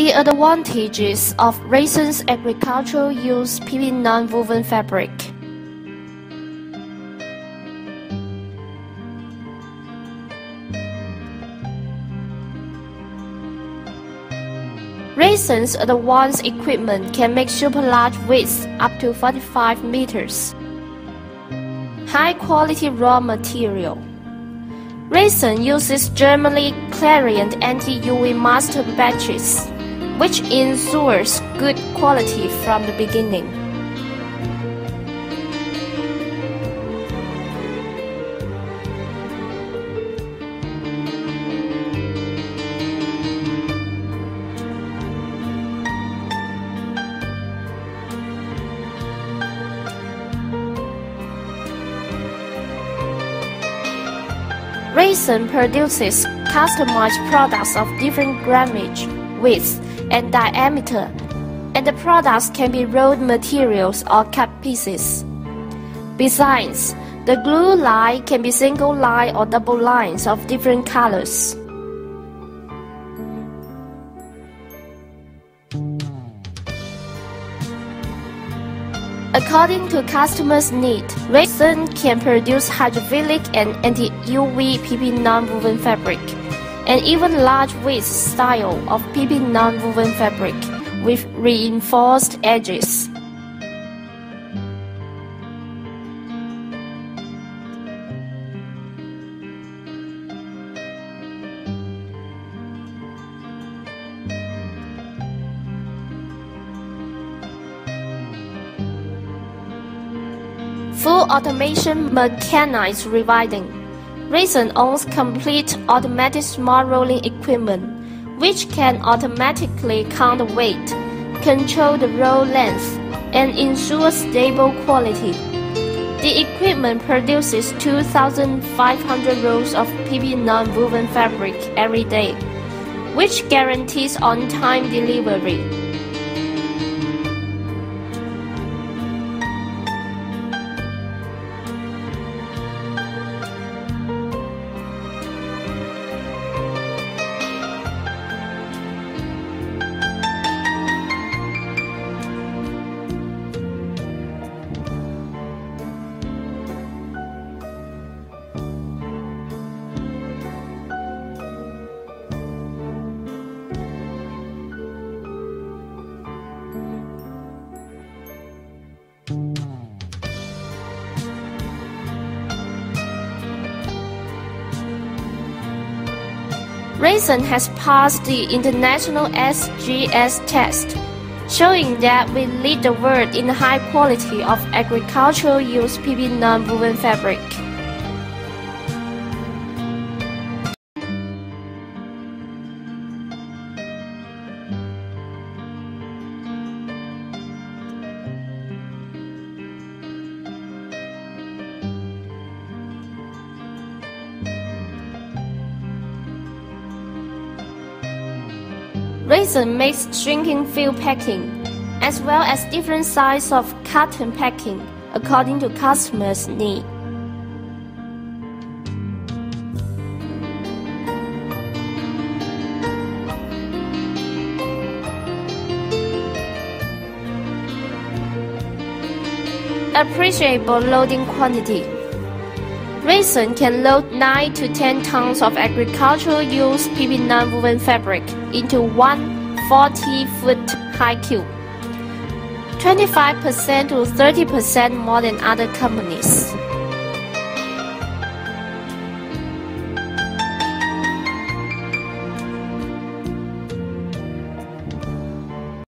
The advantages of Rayson's agricultural use PP non-woven fabric. Rayson's advanced equipment can make super large widths up to 45 meters. High quality raw material. Rayson uses Germany Clariant anti-UV master batches, which ensures good quality from the beginning. Rayson produces customized products of different grammage, width, and diameter, and the products can be rolled materials or cut pieces. Besides, the glue line can be single line or double lines of different colors. According to customers' need, Rayson can produce hydrophilic and anti-UV PP non-woven fabric, and even large width style of PP non-woven fabric with reinforced edges. Full automation mechanized rewinding. Rayson owns complete automatic small rolling equipment, which can automatically count the weight, control the roll length, and ensure stable quality. The equipment produces 2,500 rolls of PP non-woven fabric every day, which guarantees on-time delivery. Rayson has passed the international SGS test, showing that we lead the world in the high quality of agricultural use PP non-woven fabric. Rayson makes shrinking film packing, as well as different sizes of carton packing according to customers' need. Appreciable loading quantity. Rayson can load 9 to 10 tons of agricultural use PP non-woven fabric into one 40-foot high cube, 25% to 30% more than other companies.